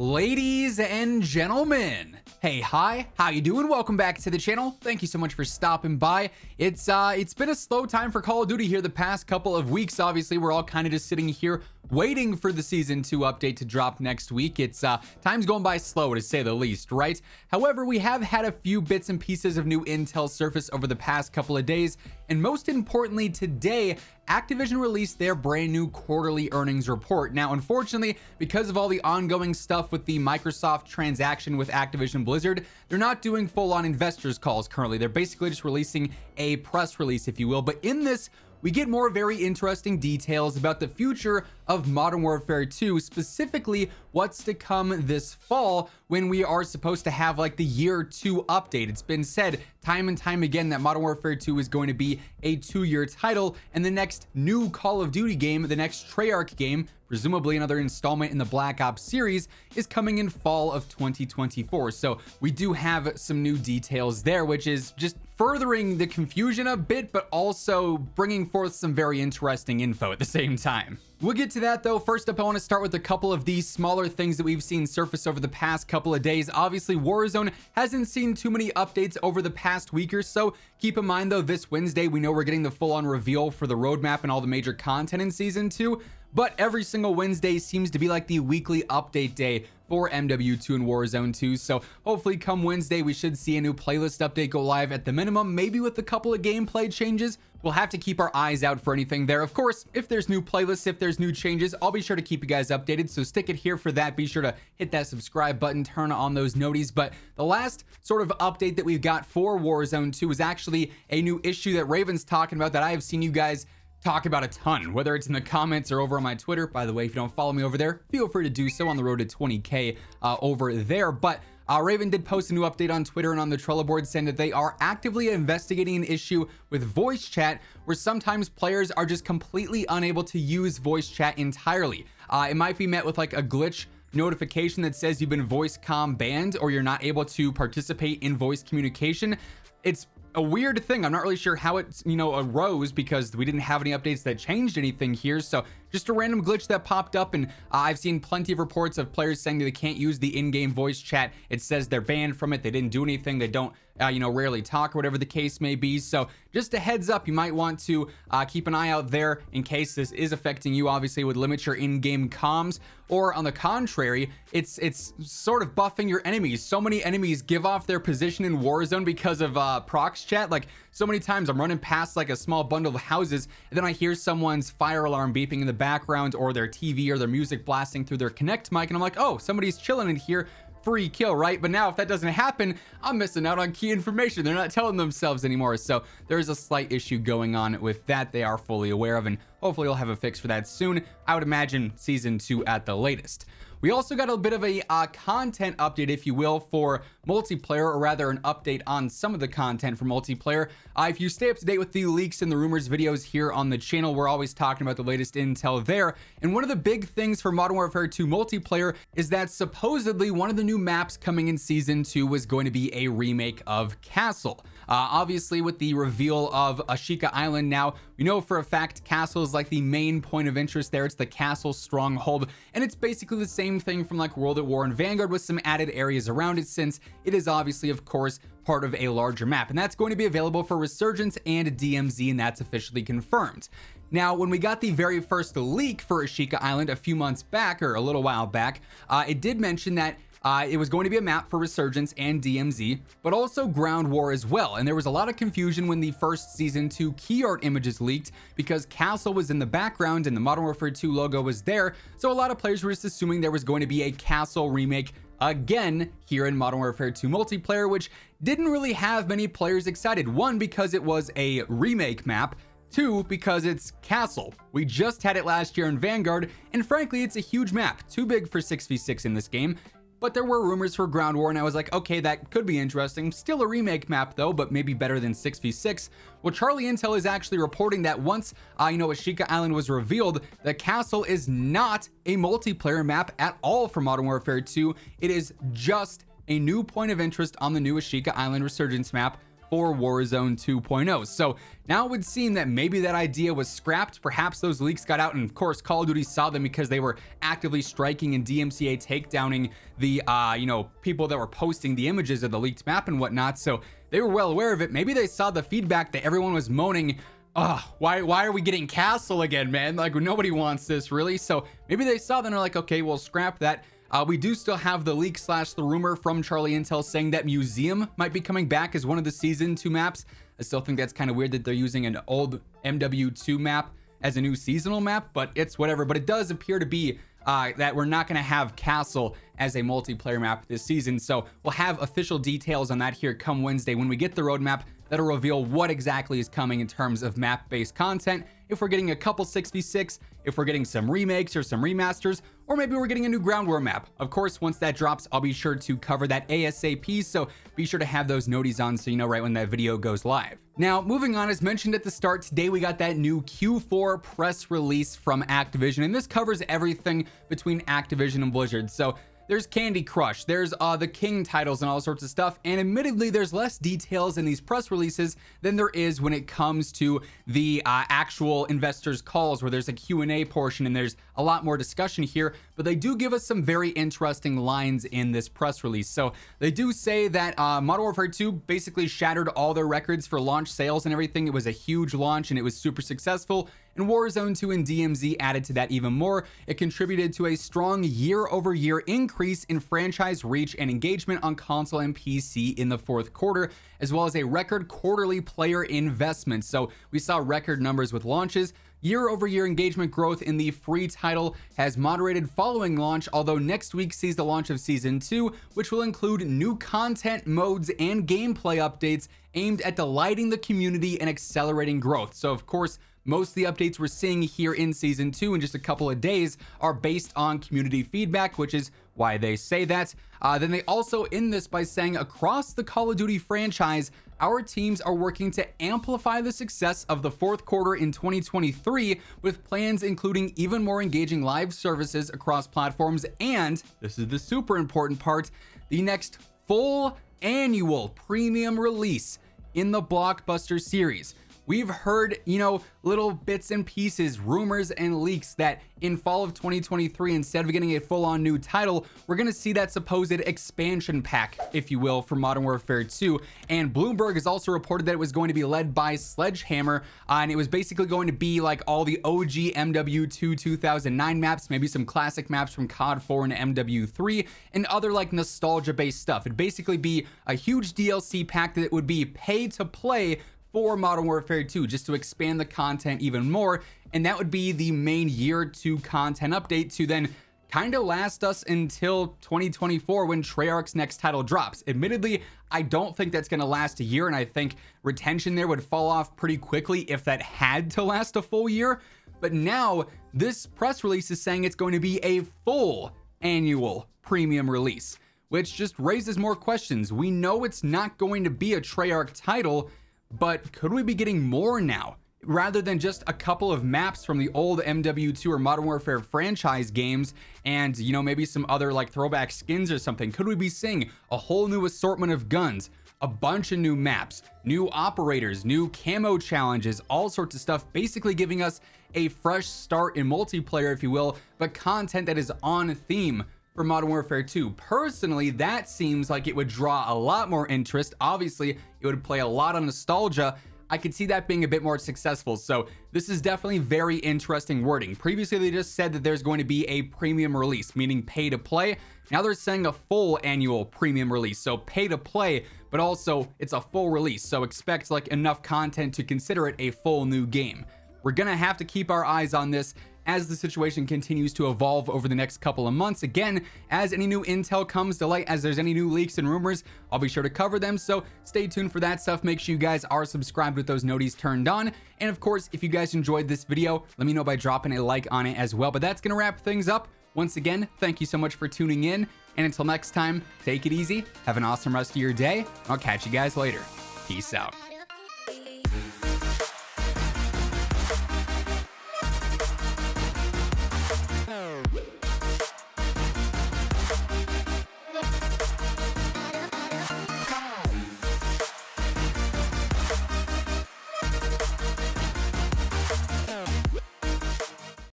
Ladies and gentlemen, hey, hi, how you doing? Welcome back to the channel. Thank you so much for stopping by. It's uh, it's been a slow time for Call of Duty here the past couple of weeks. Obviously, we're all kind of just sitting here waiting for the season 2 update to drop next week. It's uh, time's going by slow to say the least, right? However, we have had a few bits and pieces of new intel surface over the past couple of days, and most importantly, today, Activision released their brand new quarterly earnings report. Now, unfortunately, because of all the ongoing stuff with the Microsoft transaction with Activision Blizzard, they're not doing full on investors calls currently. They're basically just releasing a press release, if you will. But in this, we get more very interesting details about the future of Modern Warfare 2, specifically what's to come this fall when we are supposed to have like the year two update. It's been said time and time again that Modern Warfare 2 is going to be a two year title, and the next new Call of Duty game, the next Treyarch game, presumably another installment in the Black Ops series, is coming in fall of 2024. So we do have some new details there, which is just furthering the confusion a bit, but also bringing forth some very interesting info at the same time. We'll get to that though. First up, I want to start with a couple of these smaller things that we've seen surface over the past couple of days. Obviously, Warzone hasn't seen too many updates over the past week or so. Keep in mind though, this Wednesday, we know we're getting the full on reveal for the roadmap and all the major content in season two but every single Wednesday seems to be like the weekly update day for MW2 and Warzone 2. So hopefully come Wednesday, we should see a new playlist update go live at the minimum, maybe with a couple of gameplay changes. We'll have to keep our eyes out for anything there. Of course, if there's new playlists, if there's new changes, I'll be sure to keep you guys updated. So stick it here for that. Be sure to hit that subscribe button, turn on those noties. But the last sort of update that we've got for Warzone 2 is actually a new issue that Raven's talking about that I have seen you guys talk about a ton, whether it's in the comments or over on my Twitter. By the way, if you don't follow me over there, feel free to do so on the road to 20K uh, over there. But uh, Raven did post a new update on Twitter and on the Trello board saying that they are actively investigating an issue with voice chat where sometimes players are just completely unable to use voice chat entirely. Uh, it might be met with like a glitch notification that says you've been voice com banned or you're not able to participate in voice communication. It's a weird thing. I'm not really sure how it, you know, arose because we didn't have any updates that changed anything here. So just a random glitch that popped up and uh, I've seen plenty of reports of players saying that they can't use the in-game voice chat. It says they're banned from it. They didn't do anything. They don't, uh, you know, rarely talk or whatever the case may be. So just a heads up, you might want to uh, keep an eye out there in case this is affecting you. Obviously, would limit your in-game comms, or on the contrary, it's it's sort of buffing your enemies. So many enemies give off their position in Warzone because of uh, prox chat. Like so many times, I'm running past like a small bundle of houses, and then I hear someone's fire alarm beeping in the background or their TV or their music blasting through their Connect mic. And I'm like, oh, somebody's chilling in here free kill, right? But now if that doesn't happen, I'm missing out on key information. They're not telling themselves anymore. So there's a slight issue going on with that they are fully aware of. And hopefully you'll have a fix for that soon. I would imagine season two at the latest. We also got a bit of a uh, content update, if you will, for multiplayer, or rather an update on some of the content for multiplayer. Uh, if you stay up to date with the leaks and the rumors videos here on the channel, we're always talking about the latest intel there. And one of the big things for Modern Warfare 2 multiplayer is that supposedly one of the new maps coming in Season 2 was going to be a remake of Castle. Uh, obviously, with the reveal of Ashika Island now, we know for a fact Castle like the main point of interest there. It's the Castle Stronghold, and it's basically the same thing from like World at War and Vanguard with some added areas around it since it is obviously, of course, part of a larger map. And that's going to be available for Resurgence and DMZ, and that's officially confirmed. Now, when we got the very first leak for Ashika Island a few months back, or a little while back, uh, it did mention that uh, it was going to be a map for Resurgence and DMZ, but also Ground War as well. And there was a lot of confusion when the first Season 2 key art images leaked because Castle was in the background and the Modern Warfare 2 logo was there. So a lot of players were just assuming there was going to be a Castle remake again here in Modern Warfare 2 multiplayer, which didn't really have many players excited. One, because it was a remake map, Two, because it's Castle. We just had it last year in Vanguard, and frankly, it's a huge map, too big for 6v6 in this game, but there were rumors for Ground War, and I was like, okay, that could be interesting. Still a remake map, though, but maybe better than 6v6. Well, Charlie Intel is actually reporting that once, uh, you know, Ashika Island was revealed, the castle is not a multiplayer map at all for Modern Warfare 2. It is just a new point of interest on the new Ashika Island Resurgence map for Warzone 2.0. So now it would seem that maybe that idea was scrapped. Perhaps those leaks got out, and of course, Call of Duty saw them because they were actively striking and DMCA takedowning the, uh, you know, people that were posting the images of the leaked map and whatnot. So they were well aware of it. Maybe they saw the feedback that everyone was moaning. Oh, why why are we getting castle again, man? Like nobody wants this really. So maybe they saw that and are like, okay, we'll scrap that. Uh, we do still have the leak slash the rumor from Charlie Intel saying that Museum might be coming back as one of the season two maps. I still think that's kind of weird that they're using an old MW2 map as a new seasonal map, but it's whatever. But it does appear to be uh, that we're not going to have Castle as a multiplayer map this season. So we'll have official details on that here come Wednesday when we get the roadmap that'll reveal what exactly is coming in terms of map-based content. If we're getting a couple 6v6, if we're getting some remakes or some remasters, or maybe we're getting a new ground war map. Of course, once that drops, I'll be sure to cover that ASAP, so be sure to have those noties on so you know right when that video goes live. Now, moving on, as mentioned at the start, today we got that new Q4 press release from Activision, and this covers everything between Activision and Blizzard. So there's Candy Crush, there's uh, the King titles and all sorts of stuff. And admittedly, there's less details in these press releases than there is when it comes to the uh, actual investors' calls, where there's a Q&A portion and there's a lot more discussion here. But they do give us some very interesting lines in this press release. So they do say that uh, Modern Warfare 2 basically shattered all their records for launch sales and everything. It was a huge launch and it was super successful and Warzone 2 and DMZ added to that even more. It contributed to a strong year over year increase in franchise reach and engagement on console and PC in the fourth quarter, as well as a record quarterly player investment. So we saw record numbers with launches. Year over year engagement growth in the free title has moderated following launch, although next week sees the launch of Season 2, which will include new content, modes, and gameplay updates aimed at delighting the community and accelerating growth. So, of course, most of the updates we're seeing here in season two in just a couple of days are based on community feedback, which is why they say that. Uh, then they also end this by saying across the Call of Duty franchise, our teams are working to amplify the success of the fourth quarter in 2023 with plans including even more engaging live services across platforms and, this is the super important part, the next full annual premium release in the Blockbuster series. We've heard, you know, little bits and pieces, rumors and leaks that in fall of 2023, instead of getting a full on new title, we're going to see that supposed expansion pack, if you will, for Modern Warfare 2. And Bloomberg has also reported that it was going to be led by Sledgehammer, uh, and it was basically going to be like all the OG MW2 2009 maps, maybe some classic maps from COD 4 and MW3, and other like nostalgia based stuff. It'd basically be a huge DLC pack that would be pay to play for Modern Warfare 2 just to expand the content even more. And that would be the main year two content update to then kind of last us until 2024 when Treyarch's next title drops. Admittedly, I don't think that's going to last a year, and I think retention there would fall off pretty quickly if that had to last a full year. But now, this press release is saying it's going to be a full annual premium release, which just raises more questions. We know it's not going to be a Treyarch title, but could we be getting more now? Rather than just a couple of maps from the old MW2 or Modern Warfare franchise games and, you know, maybe some other like throwback skins or something, could we be seeing a whole new assortment of guns, a bunch of new maps, new operators, new camo challenges, all sorts of stuff, basically giving us a fresh start in multiplayer, if you will, but content that is on theme for Modern Warfare 2. Personally, that seems like it would draw a lot more interest. Obviously, it would play a lot on nostalgia. I could see that being a bit more successful. So this is definitely very interesting wording. Previously, they just said that there's going to be a premium release, meaning pay to play. Now they're saying a full annual premium release. So pay to play, but also it's a full release. So expect like enough content to consider it a full new game. We're gonna have to keep our eyes on this as the situation continues to evolve over the next couple of months. Again, as any new intel comes to light, as there's any new leaks and rumors, I'll be sure to cover them. So stay tuned for that stuff. Make sure you guys are subscribed with those noties turned on. And of course, if you guys enjoyed this video, let me know by dropping a like on it as well. But that's going to wrap things up. Once again, thank you so much for tuning in. And until next time, take it easy. Have an awesome rest of your day. I'll catch you guys later. Peace out.